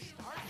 Start